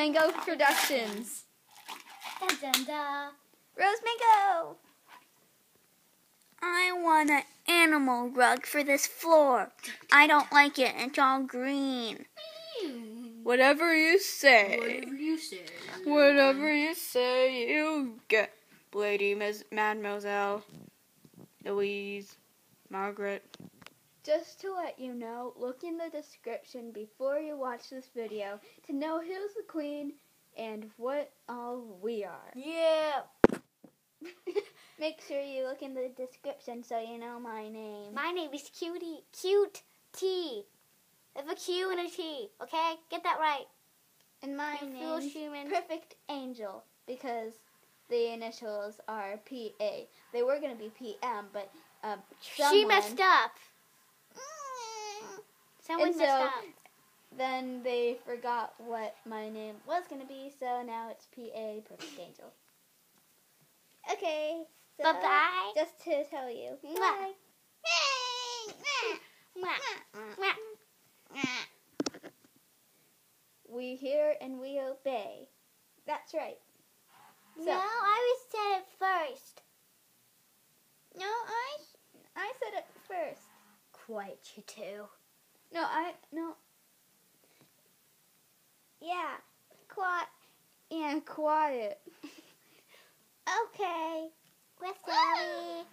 Mango Productions. Dun, dun, dun. Rose Mango. I want an animal rug for this floor. I don't like it. It's all green. Hmm. Whatever you say. Whatever you say. Whatever you say, you get. Lady Ms. Mademoiselle, Louise, Margaret. Just to let you know, look in the description before you watch this video to know who's the queen and what all we are. Yeah. Make sure you look in the description so you know my name. My name is Cutie. Cute T. With a Q and a T. Okay? Get that right. and my name is human. Perfect Angel because the initials are PA. They were going to be PM, but um, She messed up. Someone And so- up. Then they forgot what my name was going to be, so now it's PA Perfect Angel. Okay. So Bye bye. Just to tell you. Bye. We hear and we obey. That's right. So, No, I was said it first. no, I I said it first. Quite you two. No, I no. Yeah, quiet. Yeah, quiet. okay. We're sorry.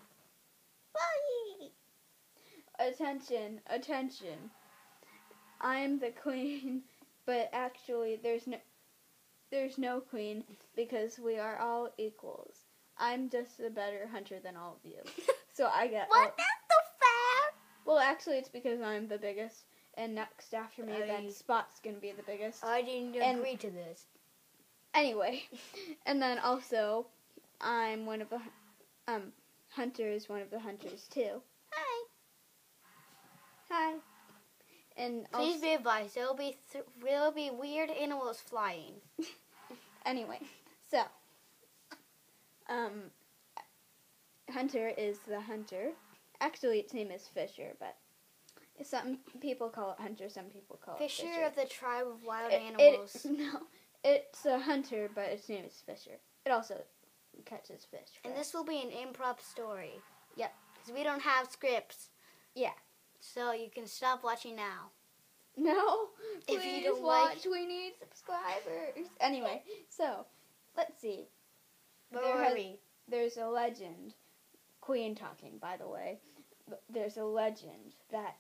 Attention, attention. I'm the queen, but actually there's no there's no queen because we are all equals. I'm just a better hunter than all of you. So I get all- What? Fair. Well, actually it's because I'm the biggest and next after me I- then Spot's going to be the biggest. I didn't And- agree to this. Anyway, and then also I'm one of the um Hunter is one of the hunters too. Hi. Hi. And Please also, be advised. There'll be th- there'll be weird animals flying. anyway, so um Hunter is the hunter. Actually, its name is Fisher, but some people call it Hunter, some people call Fisher, it Fisher. of the tribe of wild It- animals. It, no, it's a hunter, but its name is Fisher. It also catches fish. and this will be an improv story. Yep. Because we don't have scripts. Yeah. So you can stop watching now. No, If please you don't watch. like- We need subscribers. Anyway, so let's see. But There has-. There's a legend. Queen talking, by the way. There's a legend that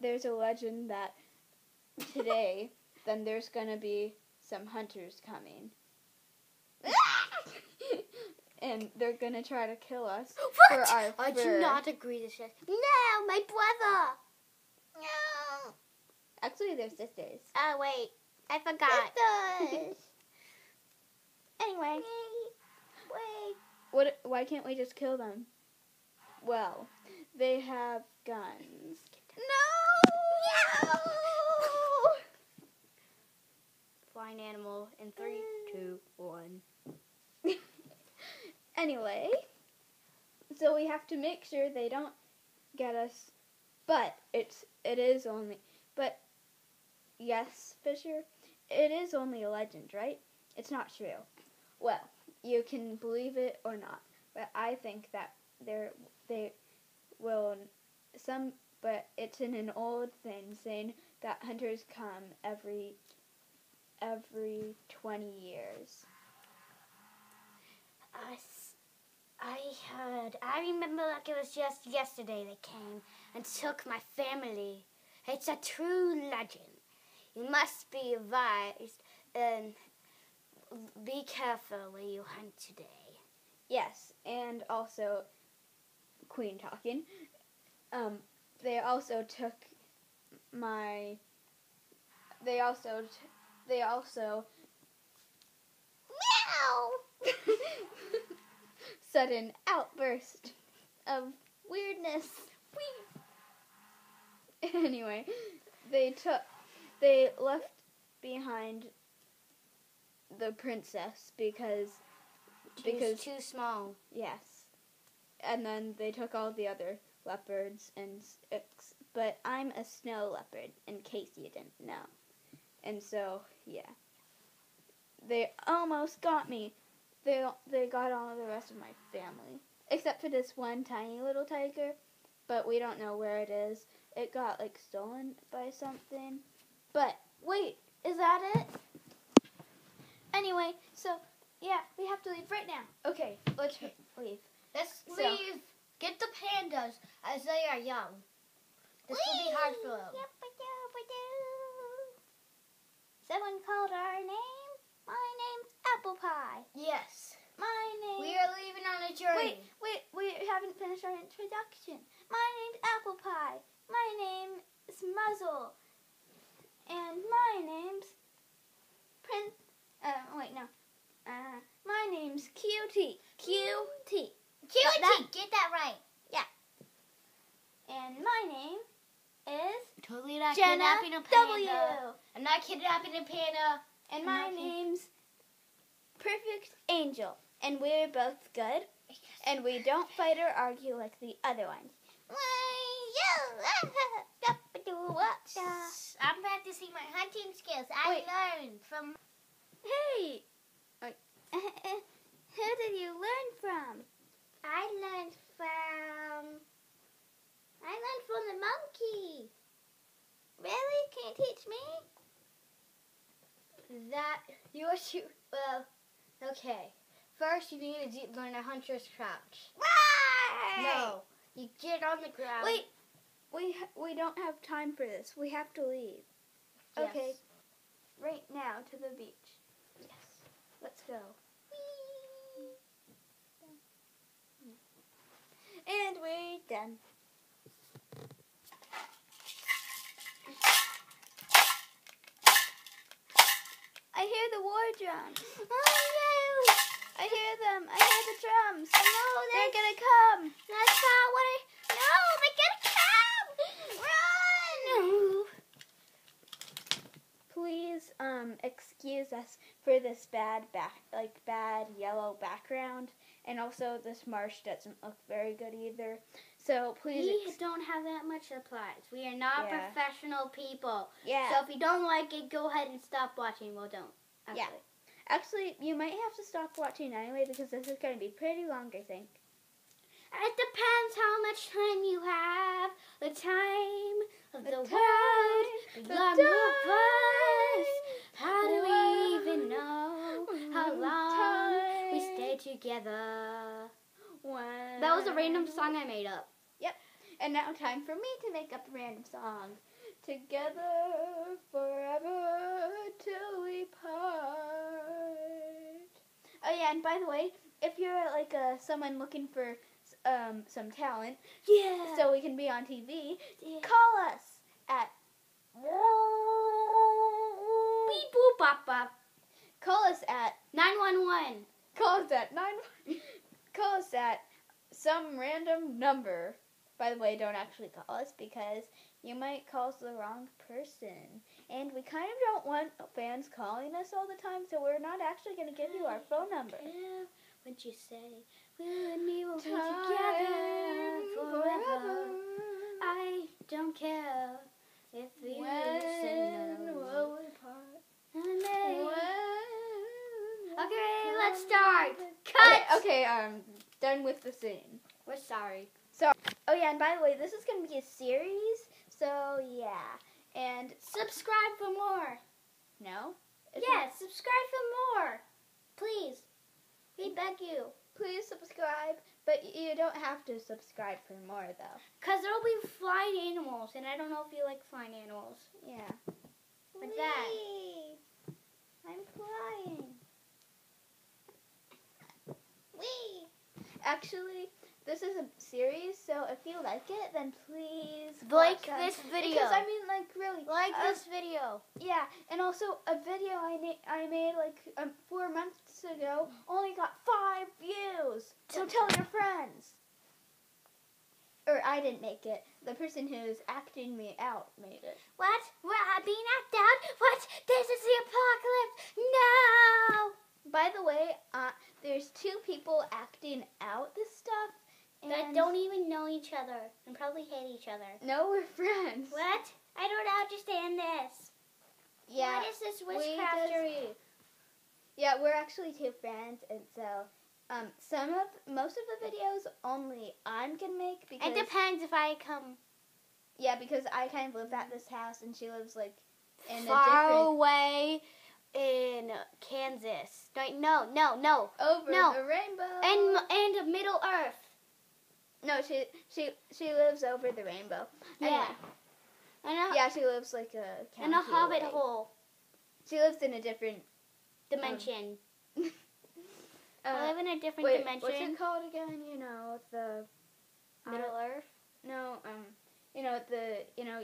there's a legend that today then there's gonna be some hunters coming. and they're gonna try to kill us for What? our I fur. do not agree to this. No, my brother. No. Actually, they're sisters. Oh wait, I forgot. Sisters. anyway. Wait. What? Why can't we just kill them? Well, they have guns. No! Flying animal in three, two, one. Anyway, so we have to make sure they don't get us. But it's it is only. But yes, Fisher, it is only a legend, right? It's not true. Well, you can believe it or not, but I think that there they will some. But it's in an old thing saying that hunters come every every twenty years. I, I heard. I remember like it was just yesterday they came and took my family. It's a true legend. You must be advised and be careful where you hunt today. Yes, and also Queen talking. Um, they also took my. They also. T- they also. Meow! Sudden outburst of weirdness. Whee! Anyway, they took. They left behind the princess because She Because- too small. Yes. And then they took all the other leopards and. But I'm a snow leopard, in case you didn't know. And so, yeah. they almost got me. They they got all of the rest of my family, except for this one tiny little tiger, but we don't know where it is. It got like stolen by something. But wait, is that it? Anyway, so yeah, we have to leave right now. Okay, let's leave. Let's So- leave. Get the pandas as they are young. This will be hard for them. Someone called our name. My name's Apple Pie. Yes. My name. We are leaving on a journey. Wait, wait, we haven't finished our introduction. My name's Apple Pie. My name is Muzzle. And my name's Prince. Uh, wait, no. Uh, my name's Cutie. Cutie. Cutie, that- get that right. Yeah. And my name is Totally not Jenna kidnapping a W. panda. I'm not kidnapping a panda. And I'm my name's Perfect Angel. And we're both good. And we don't fight or argue like the other ones. I'm practicing my hunting skills. I Wait. learned from. Hey! Uh, who did you learn from? I learned from. I learned from the monkey. Really? Can you teach me? That you shoot. Well, okay. First, you need to learn a hunter's crouch. Right! No, you get on the ground. Wait, we ha- we don't have time for this. We have to leave. Yes. Okay, right now to the beach. Let's go. And we're done. I hear the war drums. Oh no! I hear them. I hear the drums. No, They're that's, gonna come. that's not what I. No, they're gonna come! Run! Please, um, excuse us for this bad back, like bad yellow background, and also this marsh doesn't look very good either. So please, We ex- don't have that much supplies. We are not Yeah. professional people. yeah. So if you don't like it, go ahead and stop watching. Well, don't. Yeah. Actually. Actually, you might have to stop watching anyway because this is going to be pretty long, I think. It depends how much time you have. The time of the, The world time, the time, How do we even know how long we time. stay together? When... That was a random song I made up. Yep. And now time for me to make up a random song. Together forever till we part. Oh yeah, and by the way, if you're like uh, someone looking for um, some talent, Yeah. so we can be on TV, yeah. call us at beep boop bop bop. call us at Nine one one. call us at nine call us at some random number. By the way, don't actually call us because you might call the wrong person. And we kind of don't want fans calling us all the time, so we're not actually going to give you our phone number. What you say? You and me will be together forever. I don't care if we When listen. will we part? When- When Okay, let's start. Cut. Okay, okay, um, done with the scene. We're sorry. So Oh yeah, and by the way, this is going to be a series, so yeah. And Subscribe for more. no, Yes, subscribe for more. Please. We beg you. please subscribe, but you don't have to subscribe for more though. Because there'll be flying animals, and I don't know if you like flying animals. Yeah. Like that. I'm flying. Wee. Actually, this is a series, so if you like it, then please Like this video. Because I mean, like really, Like uh, this video. Yeah, and also a video I made I made like um, four months ago only got five views. So tell your friends. Or I didn't make it. The person who's acting me out made it. What? We're uh, being acted out? What? This is the! By the way, uh, there's two people acting out this stuff. And That don't even know each other and probably hate each other. No, we're friends. What? I don't understand this. Yeah. What is this witchcraftery? Yeah, we're actually two friends, and so um, some of most of the videos only I'm gonna make because It depends if I come yeah, because I kind of live at this house, and she lives like in a far different away in Kansas. No, no, no. over No. the rainbow. And and Middle Earth. no, she she she lives over the rainbow. Yeah. Anyway, And a, yeah, she lives like a in a hobbit away. hole She lives in a different. dimension. Uh, I live in a different wait, dimension. what's it called again? You know the Middle Earth. no um you know the you know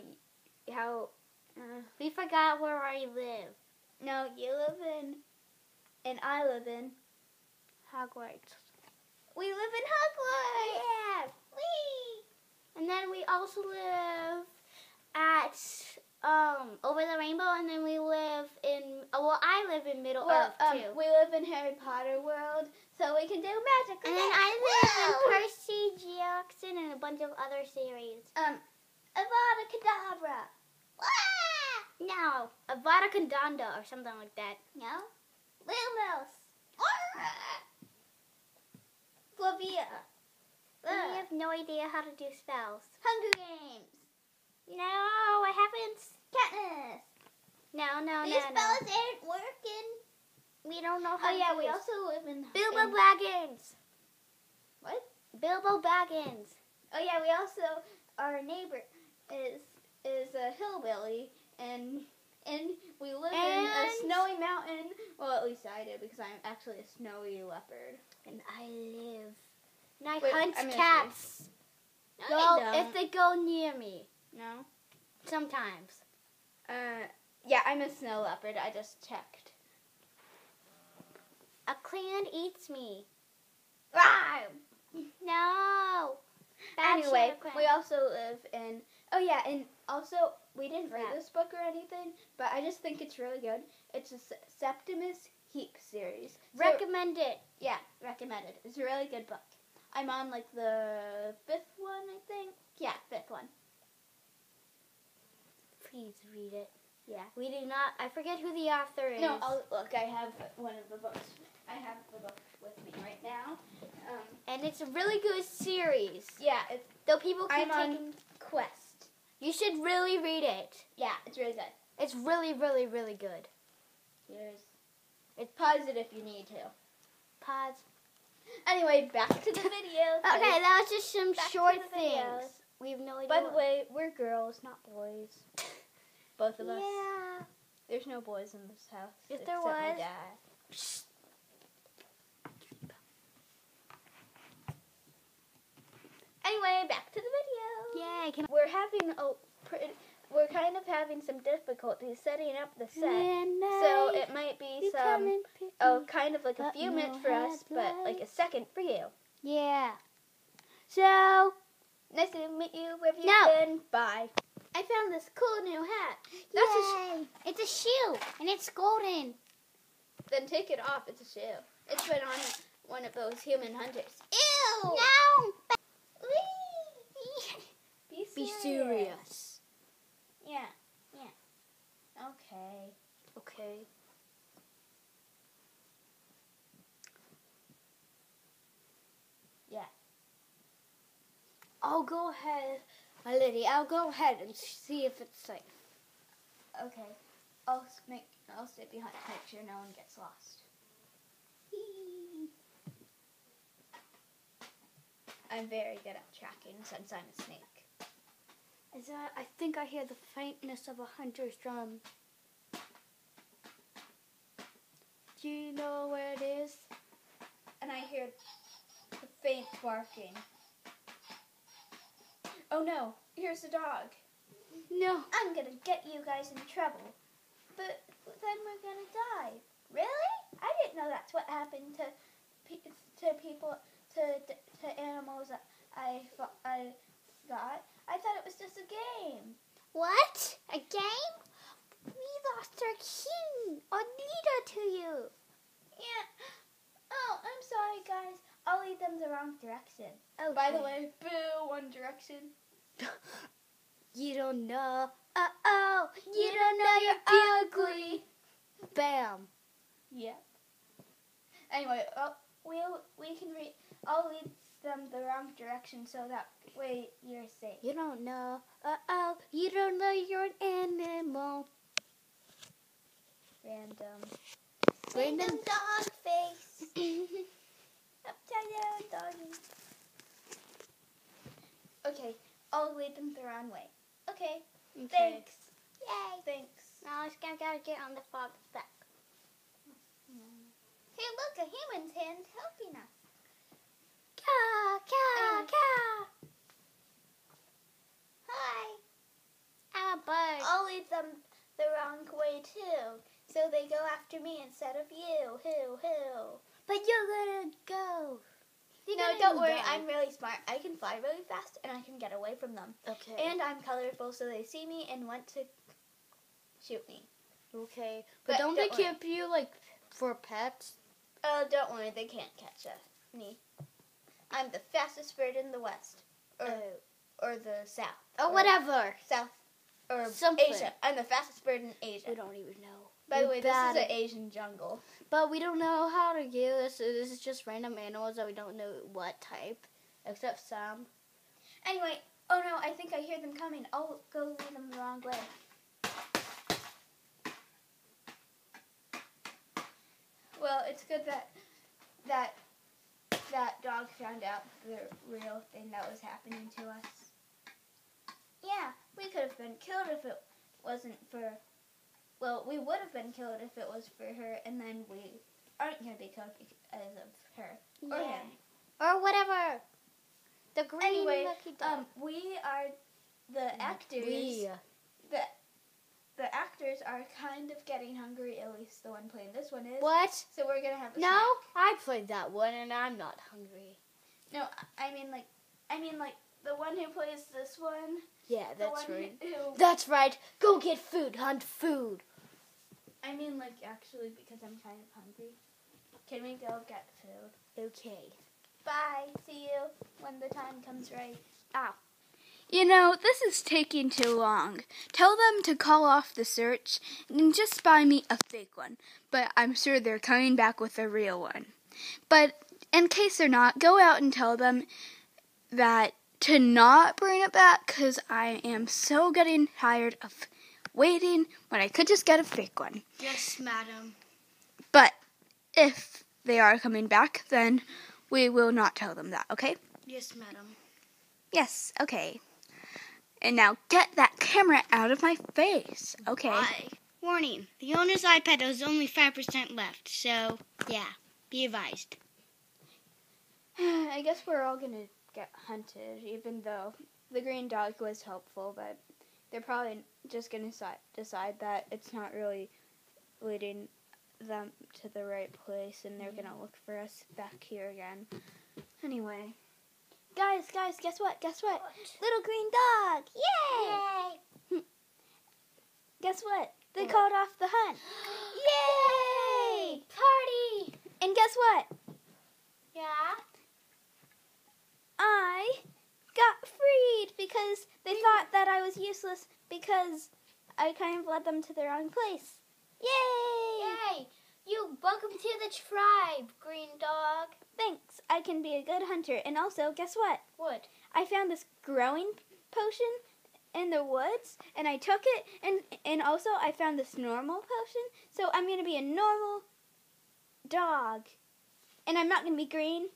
how uh, We forgot where I live. No you live in and I live in Hogwarts. we live in Hogwarts. Yeah. Whee! And then we also live at um over the rainbow, and then we live in. Oh, well, I live in Middle Well, Earth um, too. we live in Harry Potter world, so we can do magic. and then I live in Percy Jackson and a bunch of other series. um, Avada Kedavra. No, Avada Kedavra or something like that. No, Little Mouse. Flavia. I have no idea how to do spells. Hunger Games. No, I haven't. Katniss. No, no, These no, no. spells ain't working. We don't know how Oh yeah, we also live in Bilbo in- Baggins. What? Bilbo Baggins. Oh yeah, we also our neighbor is is a hillbilly and and we live in a snowy mountain. Well, at least I do because I'm actually a snowy leopard. And I live. And I Wait, hunt I'm cats. No, don't. if they go near me. no. Sometimes. Uh, yeah, I'm a snow leopard. I just checked. A clan eats me. Ah! No. Bad Anyway, we also live in. Oh yeah, and also we didn't read Yeah. this book or anything, but I just think it's really good. It's a Septimus Heap series. So- recommend it. Yeah, recommended. It's a really good book. I'm on like the fifth one, I think. Yeah, fifth one. Please read it. Yeah. We do not. I forget who the author is. No, I'll, look, I have one of the books. I have the book with me right now. Um, and it's a really good series. yeah, it's Though people keep I'm on- taking. Quest. You should really read it. Yeah, it's really good. It's really, really, really good. Here's. It's pause it if you need to. Pause. Anyway, back to the video. Okay, that was just some Back short things. We have no idea. By the way, we're girls, not boys. Both of us. yeah. There's no boys in this house. If there was- dad. Anyway, back to the video. Yay! Can We're having a pretty, we're kind of having some difficulty setting up the set. So it might be some oh kind of like a few no minutes for us, but like a second for you. Yeah. So Nice to meet you. Where have you No. been? Bye. I found this cool new hat. that's a sh- it's a shoe and it's golden. Then take it off. It's a shoe. It's been on one of those human hunters. Ew. No. Be serious. Yeah. Yeah. Okay. Okay. Yeah. I'll go ahead, my lady. I'll go ahead and see if it's safe. Okay. I'll make. I'll stay behind to make sure no one gets lost. I'm very good at tracking since I'm a snake. Is that? I think I hear the faintness of a hunter's drum. Do you know where it is? And I hear the faint barking. Oh no! Here's the dog. No. I'm gonna get you guys in trouble. But then we're gonna die. Really? I didn't know that's what happened to pe- to people to to animals that I fo- I got. I thought it was just a game. What? A game? We lost our king, our leader to you. Yeah. Oh, I'm sorry, guys. I'll lead them the wrong direction. Oh, by the way, boo, One Direction. You don't know. Uh oh. You don't know you're ugly. Bam. Yep. Anyway, I'll, we'll we can read. I'll lead them the wrong direction so that way you're safe. You don't know. Uh oh. You don't know you're an animal. Random. Random dog face. Upside down doggy. Okay, I'll lead them the wrong way. Okay, Okay. thanks. Yay. Thanks. Now I just gotta, gotta get on the fog's back. Hey, look, a human's hand helping us. Caw, Um, caw. Hi. I'm a bird. I'll lead them the wrong way too. So they go after me instead of you. Who, who? But you're gonna go. No, don't worry. go. I'm really smart. I can fly really fast and I can get away from them. okay. And I'm colorful, so they see me and want to shoot me. okay. But, But don't, don't they worry. keep you like for pets? Oh, don't worry. They can't catch us. me. I'm the fastest bird in the west, or oh. or the south. Oh, or whatever. South or Something. Asia. I'm the fastest bird in Asia. We don't even know. By the We're way, this is an Asian jungle. But we don't know how to do this. This is just random animals that we don't know what type, except some. Anyway, oh no, I think I hear them coming. I'll go lead them the wrong way. Well, it's good that that that dog found out the real thing that was happening to us. Yeah, we could have been killed if it wasn't for. Well, we would have been killed if it was for her, and then we aren't gonna be killed because of her or Yeah. him. Or whatever. The green Anyway, lucky dog. Um, we are the actors. We. the the actors are kind of getting hungry. At least the one playing this one is. What? So we're gonna have a No, snack. I played that one and I'm not hungry. No, I mean like, I mean like the one who plays this one. Yeah, that's right. Who, That's right. Go get food. Hunt food. I mean like actually because I'm kind of hungry. Can we go get food? Okay. Bye. See you when the time comes right. Ow. You know, this is taking too long. Tell them to call off the search and just buy me a fake one. But I'm sure they're coming back with a real one. But in case they're not, go out and tell them that to not bring it back because I am so getting tired of waiting when I could just get a fake one. Yes, madam. But if they are coming back, then we will not tell them that, okay? Yes, madam. Yes, okay. And now get that camera out of my face. Okay. Why? Warning: the owner's iPad has only five percent left. So yeah, be advised. I guess we're all gonna get hunted, even though the green dog was helpful, but they're probably just gonna si- decide that it's not really leading them to the right place, and they're gonna mm-hmm. look for us back here again. Anyway. Guys, guys, guess what? Guess what? Little green dog! Yay! Guess what? They What? called off the hunt. Yay! Party! And guess what? Yeah. I got freed because they thought that I was useless because I kind of led them to the wrong place. Yay! Yay. You welcome to the tribe, green dog. Thanks. I can be a good hunter. And also, guess what? What? I found this growing potion in the woods and I took it and and also I found this normal potion. So I'm going to be a normal dog. And I'm not going to be green.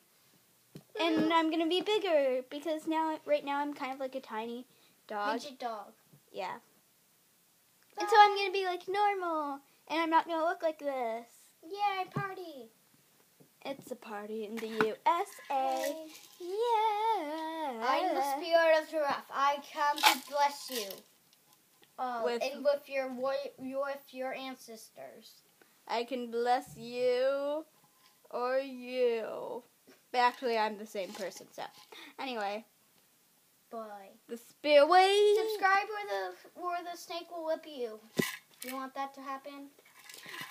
And I'm going to be bigger because now right now I'm kind of like a tiny dog. Midget dog. Yeah. And so I'm gonna be like normal, and I'm not gonna look like this. Yay, party. It's a party in the USA. Yeah. I'm the spirit of giraffe. I come to bless you. Uh, With- and with your with your ancestors. I can bless you or you. But actually, I'm the same person. So, anyway, Boy. the spillway. Subscribe or the or the snake will whip you. You want that to happen?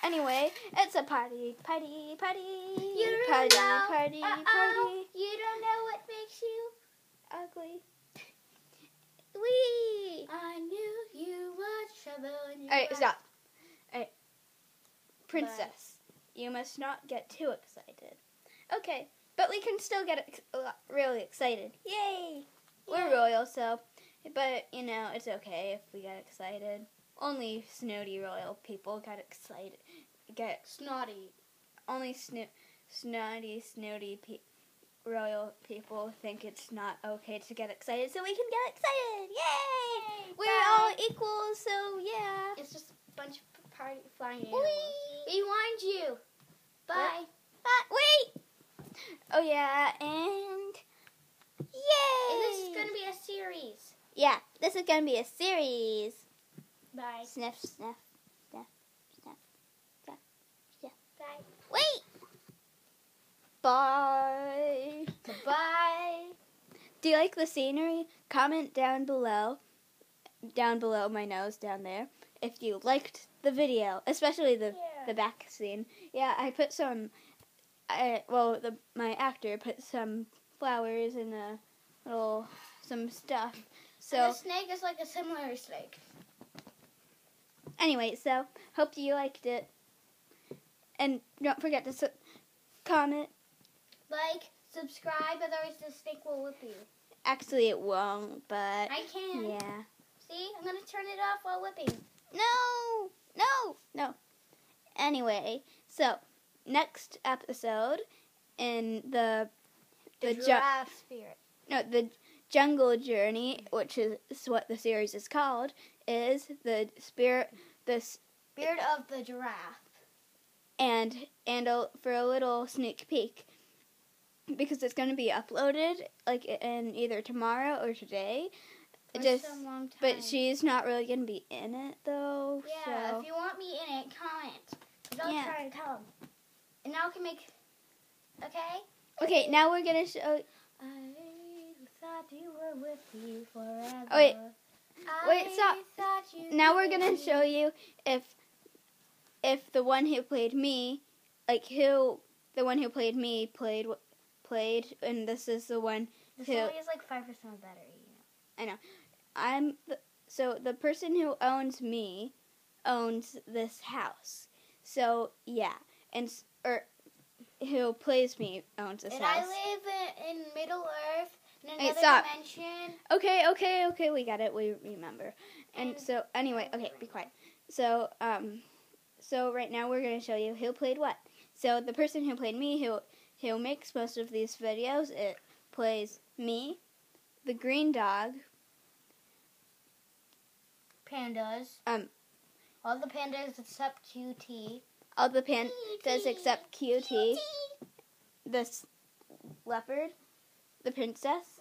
Anyway, it's a party, party, party, You don't party, know. party, Uh-oh. party. You don't know what makes you. Ugly. Wee. I knew you would trouble in All right, stop. All right, princess. you must not get too excited. Okay, but we can still get ex- uh, really excited. Yay! We're royal, so, but you know, it's okay if we get excited. Only snooty royal people get excited. Get Snotty. only sno- snotty, snooty pe- royal people think it's not okay to get excited, so we can get excited. Yay! Yay, We're bye. all equal, so yeah. It's just a bunch of party flying animals. Whee! We warned you. Bye. But wait. Oh yeah, and yay! And this is gonna be a series. yeah, this is gonna be a series. Bye. Sniff, sniff, sniff, sniff. Sniff, sniff. Bye. Wait. Bye. Bye. Do you like the scenery? Comment down below, down below my nose down there, if you liked the video, especially the Yeah. the back scene. Yeah, I put some. I well, the my actor put some flowers and a little some stuff. And So the snake is like a similar snake. anyway, so hope you liked it, and don't forget to su- comment. Like, subscribe, otherwise the snake will whip you. Actually, it won't, but I can. yeah. See, I'm gonna turn it off while whipping. No, no, no. Anyway, so next episode in the The, The ju- giraffe spirit. no the jungle journey, which is what the series is called, is the spirit this Spirit of the giraffe. and and a, for a little sneak peek because it's going to be uploaded like in either tomorrow or today. For Just some long time. but she's not really going to be in it though. Yeah, so. if you want me in it, comment. I'll Yeah. try and tell 'em. And now I can make. Okay? Okay, now we're gonna show. I thought you were with me forever. Oh, wait. I Wait, stop. Now we're were gonna show you if if the one who played me, like who the one who played me played played, and this is the one This who only has like 5% battery. You know. I'm. The, so the person who owns me owns this house. So yeah, and or who plays me owns this And I house. live in, in Middle Earth, in Hey, another stop. dimension. Okay, okay, okay, we got it. We remember. And And- so anyway, okay, be quiet. So um so right now we're going to show you who played what. So the person who played me who who makes most of these videos, it plays me, the green dog, Pandas. um All the pandas except QT. All the pandas except QT, the s- leopard, the princess,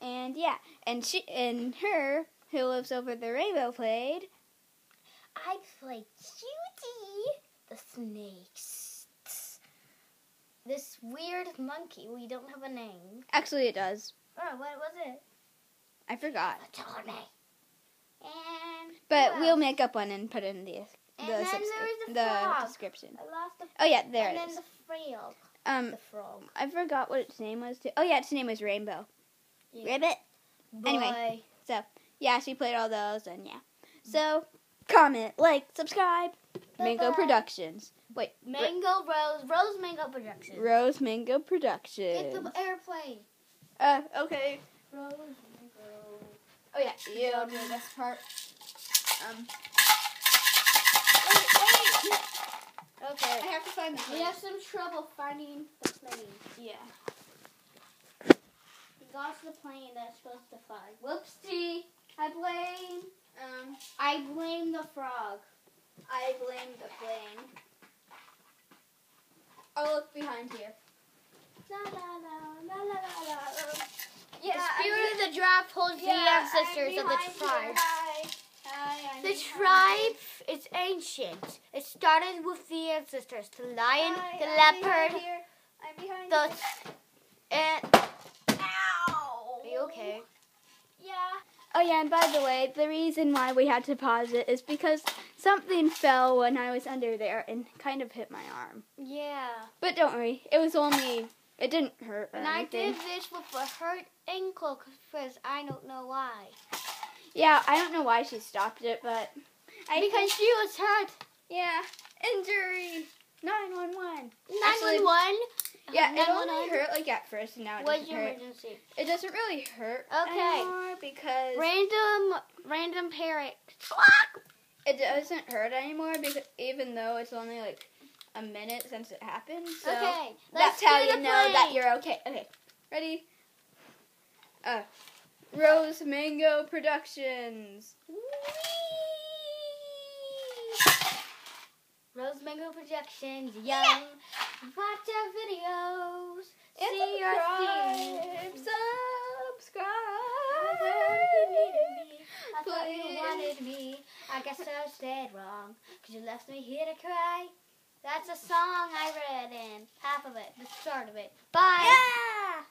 and yeah, and she and her who lives over the rainbow played I play Cutie, the snakes. This weird monkey. We don't have a name. Actually, it does. Oh, what was it? I forgot. Tony. And But we'll make up one and put it in the the, subscri- the the frog. description. I lost the. Oh yeah, there and it then the. Um, The frog. I forgot what its name was too. Oh yeah, its name was Rainbow. Yeah. Ribbit. Anyway. so Yeah, she played all those, and yeah. So comment, like, subscribe. Mango Bye-bye. Productions. Wait, Mango Rose. Rose Mango Productions. Rose Mango Get Productions. the airplane. Uh, okay. Rose Mango. Oh yeah, you do this part. Um, Okay. I have to find the plane. We have some trouble finding the plane. Yeah. We lost the plane that's supposed to fly. Whoopsie. I blame. Um, I blame the frog. I blame the plane. I'll look behind here. La la la la la la la. Yeah, the spirit of the giraffe holds the ancestors of the tribe. Hi. Hi. I'm The tribe is ancient. It started with the ancestors, the lion, Hi, the I'm behind leopard, here. I'm behind the and. Ow. Are you okay? Yeah. Oh yeah, and by the way, the reason why we had to pause it is because something fell when I was under there and kind of hit my arm. Yeah. But don't worry, it was only it didn't hurt or And I did this with a hurt ankle because I don't know why. Yeah, I don't know why she stopped it, but I because she was hurt. yeah, injury. 911. Nine Actually- one one. Yeah, it only 911? hurt like at first, and now it What's doesn't your hurt. emergency? It doesn't really hurt Okay. anymore because Random, random parrot. it doesn't hurt anymore because even though it's only like a minute since it happened. So okay, that's how you know that you're okay. Okay, ready? Uh, Rose Mango Productions. Rose Mango Projections, young. Watch our videos. See our scenes. subscribe. I thought you wanted me. I guess I stayed wrong. Cause you left me here to cry. That's a song I read in. Half of it. The start of it. Bye. Yeah.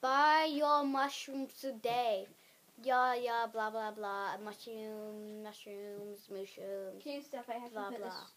Buy your mushrooms today. Yeah, yeah, blah, blah, blah. Mushroom, mushrooms, mushrooms. Can you stop? I have Blah, to put blah. this